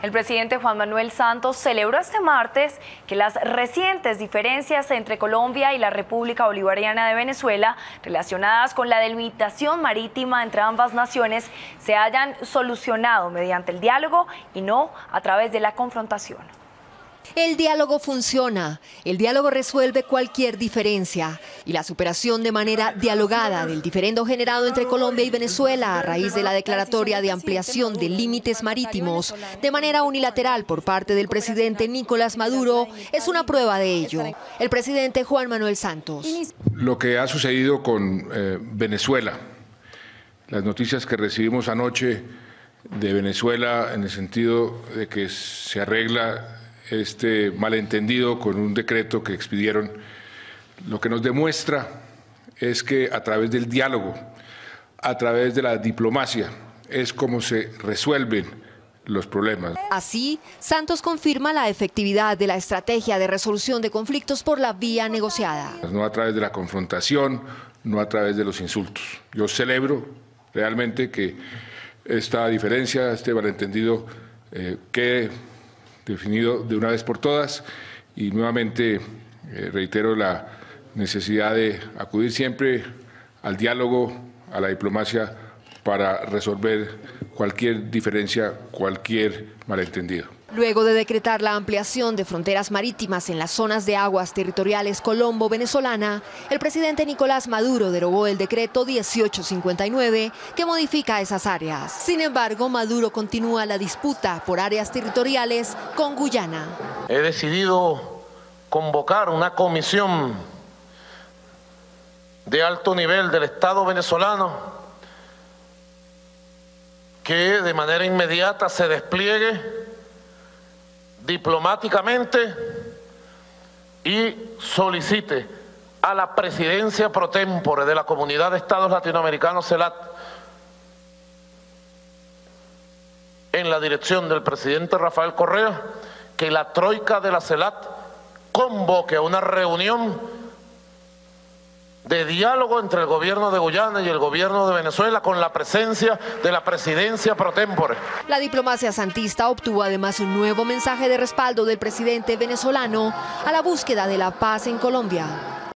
El presidente Juan Manuel Santos celebró este martes que las recientes diferencias entre Colombia y la República Bolivariana de Venezuela relacionadas con la delimitación marítima entre ambas naciones se hayan solucionado mediante el diálogo y no a través de la confrontación. El diálogo funciona, el diálogo resuelve cualquier diferencia y la superación de manera dialogada del diferendo generado entre Colombia y Venezuela a raíz de la declaratoria de ampliación de límites marítimos de manera unilateral por parte del presidente Nicolás Maduro es una prueba de ello. El presidente Juan Manuel Santos. Lo que ha sucedido con eh, Venezuela, las noticias que recibimos anoche de Venezuela en el sentido de que se arregla este malentendido con un decreto que expidieron, lo que nos demuestra es que a través del diálogo, a través de la diplomacia, es como se resuelven los problemas. Así, Santos confirma la efectividad de la estrategia de resolución de conflictos por la vía negociada. No a través de la confrontación, no a través de los insultos. Yo celebro realmente que esta diferencia, este malentendido, eh, quede definido de una vez por todas y nuevamente eh, reitero la necesidad de acudir siempre al diálogo, a la diplomacia para resolver cualquier diferencia, cualquier malentendido. Luego de decretar la ampliación de fronteras marítimas en las zonas de aguas territoriales colombo-venezolana, el presidente Nicolás Maduro derogó el decreto 1859 que modifica esas áreas. Sin embargo, Maduro continúa la disputa por áreas territoriales con Guyana. He decidido convocar una comisión de alto nivel del Estado venezolano que de manera inmediata se despliegue diplomáticamente y solicite a la presidencia pro tempore de la Comunidad de Estados Latinoamericanos, CELAT, en la dirección del presidente Rafael Correa, que la troika de la CELAT convoque a una reunión de diálogo entre el gobierno de Guyana y el gobierno de Venezuela con la presencia de la presidencia pro tempore. La diplomacia santista obtuvo además un nuevo mensaje de respaldo del presidente venezolano a la búsqueda de la paz en Colombia.